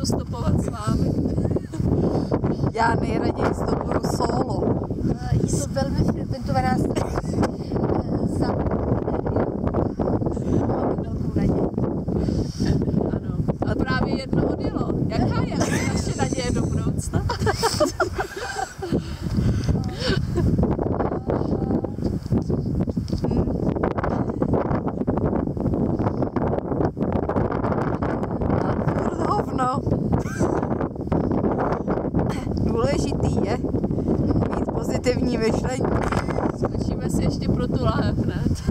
to stopovat s vámi. Já nejraději stopuju solo. Jsou velmi frekventovaná za. Ano, ale právě jedno odjelo. Hovno. Důležitý je mít pozitivní myšlení. Skočíme si ještě pro tu když to